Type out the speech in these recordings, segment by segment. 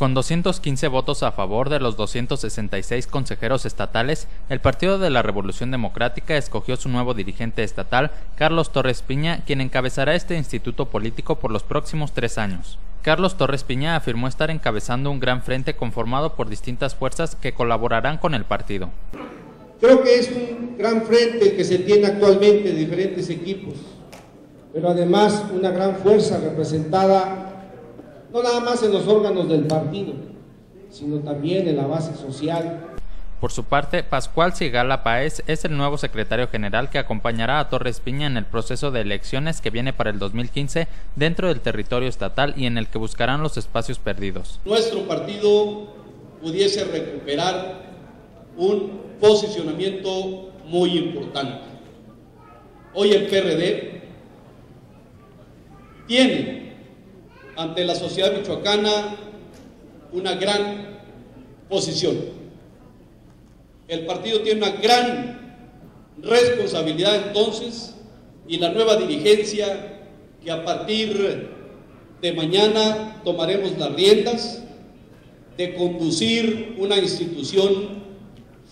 Con 215 votos a favor de los 266 consejeros estatales, el Partido de la Revolución Democrática escogió su nuevo dirigente estatal, Carlos Torres Piña, quien encabezará este instituto político por los próximos tres años. Carlos Torres Piña afirmó estar encabezando un gran frente conformado por distintas fuerzas que colaborarán con el partido. Creo que es un gran frente que se tiene actualmente diferentes equipos, pero además una gran fuerza representada no nada más en los órganos del partido, sino también en la base social. Por su parte, Pascual Sigala Paez es el nuevo secretario general que acompañará a Torres Piña en el proceso de elecciones que viene para el 2015 dentro del territorio estatal y en el que buscarán los espacios perdidos. Nuestro partido pudiese recuperar un posicionamiento muy importante. Hoy el PRD tiene ante la sociedad michoacana una gran posición. El partido tiene una gran responsabilidad entonces y la nueva dirigencia que a partir de mañana tomaremos las riendas de conducir una institución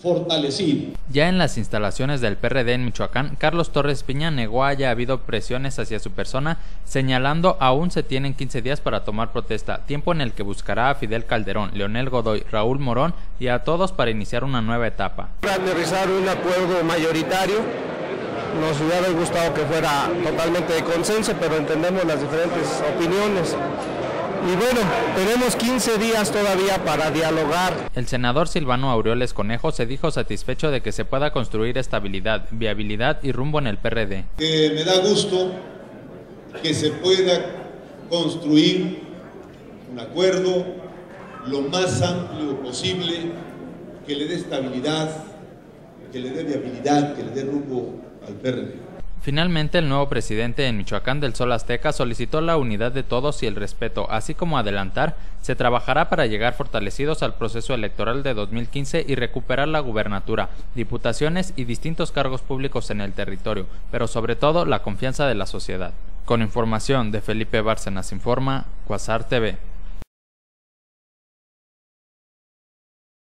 fortalecido. Ya en las instalaciones del PRD en Michoacán, Carlos Torres Piña negó haya habido presiones hacia su persona, señalando aún se tienen 15 días para tomar protesta, tiempo en el que buscará a Fidel Calderón, Leonel Godoy, Raúl Morón y a todos para iniciar una nueva etapa. Para realizar un acuerdo mayoritario, nos hubiera gustado que fuera totalmente de consenso, pero entendemos las diferentes opiniones. Y bueno, tenemos 15 días todavía para dialogar. El senador Silvano Aureoles Conejo se dijo satisfecho de que se pueda construir estabilidad, viabilidad y rumbo en el PRD. me da gusto que se pueda construir un acuerdo lo más amplio posible que le dé estabilidad, que le dé viabilidad, que le dé rumbo al PRD. Finalmente, el nuevo presidente en Michoacán del Sol Azteca solicitó la unidad de todos y el respeto, así como adelantar, se trabajará para llegar fortalecidos al proceso electoral de 2015 y recuperar la gubernatura, diputaciones y distintos cargos públicos en el territorio, pero sobre todo la confianza de la sociedad. Con información de Felipe Bárcenas Informa, Cuasar TV.